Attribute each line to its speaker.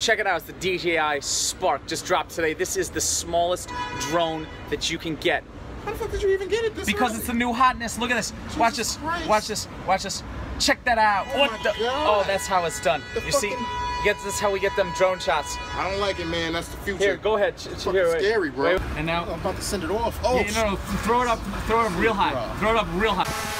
Speaker 1: Check it out, it's the DJI Spark. Just dropped today. This is the smallest drone that you can get.
Speaker 2: How the fuck did you even get it this
Speaker 1: Because
Speaker 2: early?
Speaker 1: it's the new hotness. Look at this. watch this.
Speaker 2: Christ.
Speaker 1: Watch this. Watch this. Check that out.
Speaker 2: Oh
Speaker 1: what the?
Speaker 2: Oh, God.
Speaker 1: Oh, that's how it's done.
Speaker 2: The
Speaker 1: you see, Gets, this is how we get them drone shots.
Speaker 2: I don't like it, man. That's the future.
Speaker 1: Here, go ahead.
Speaker 2: It's
Speaker 1: here,
Speaker 2: scary, bro.
Speaker 1: Wait. And now,
Speaker 2: I'm about to send it off. Oh,
Speaker 1: yeah, no, no, throw it up, throw it up real high. Throw it up real high.